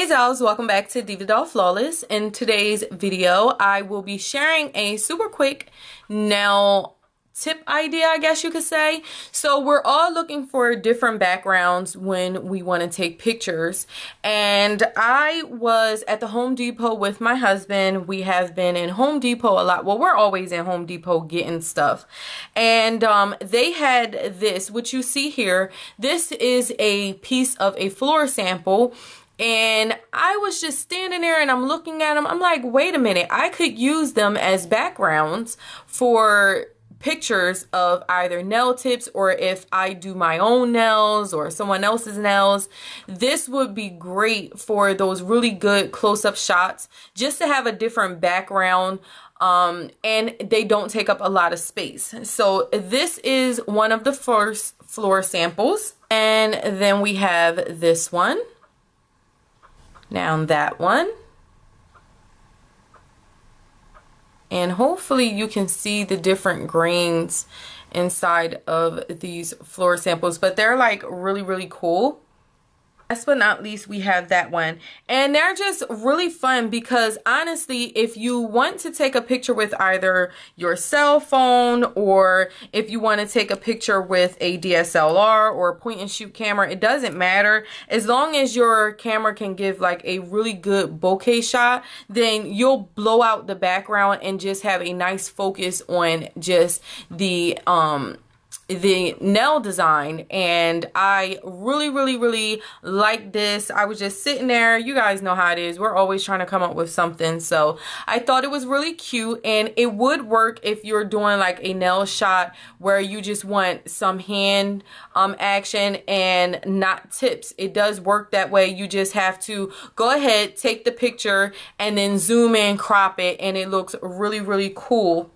Hey dolls, welcome back to Diva Doll Flawless. In today's video, I will be sharing a super quick nail tip idea, I guess you could say. So we're all looking for different backgrounds when we want to take pictures. And I was at the Home Depot with my husband. We have been in Home Depot a lot. Well, we're always in Home Depot getting stuff. And um, they had this, which you see here. This is a piece of a floor sample and I was just standing there and I'm looking at them. I'm like, wait a minute, I could use them as backgrounds for pictures of either nail tips or if I do my own nails or someone else's nails. This would be great for those really good close-up shots just to have a different background um, and they don't take up a lot of space. So this is one of the first floor samples. And then we have this one. Now that one. And hopefully you can see the different grains inside of these floor samples. But they're like really, really cool. Last but not least, we have that one. And they're just really fun because honestly, if you want to take a picture with either your cell phone or if you want to take a picture with a DSLR or a point and shoot camera, it doesn't matter. As long as your camera can give like a really good bokeh shot, then you'll blow out the background and just have a nice focus on just the, um, the nail design and I really really really like this. I was just sitting there. You guys know how it is. We're always trying to come up with something. So I thought it was really cute and it would work if you're doing like a nail shot where you just want some hand um, action and not tips. It does work that way. You just have to go ahead take the picture and then zoom in crop it and it looks really really cool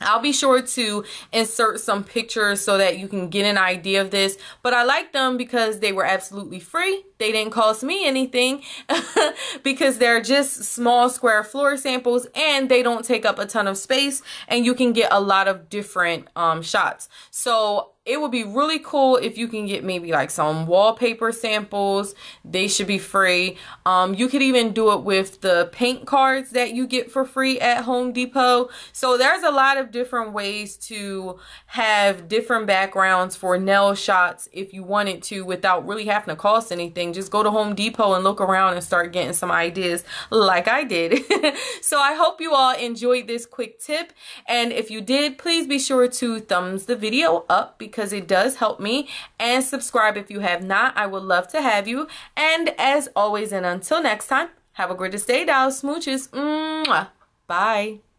I'll be sure to insert some pictures so that you can get an idea of this. But I like them because they were absolutely free. They didn't cost me anything because they're just small square floor samples and they don't take up a ton of space and you can get a lot of different um, shots. So it would be really cool if you can get maybe like some wallpaper samples. They should be free. Um, you could even do it with the paint cards that you get for free at Home Depot. So there's a lot of different ways to have different backgrounds for nail shots if you wanted to without really having to cost anything. Just go to Home Depot and look around and start getting some ideas like I did. so I hope you all enjoyed this quick tip. And if you did, please be sure to thumbs the video up because it does help me. And subscribe if you have not. I would love to have you. And as always, and until next time, have a greatest day, dolls. Smooches. Mwah. Bye.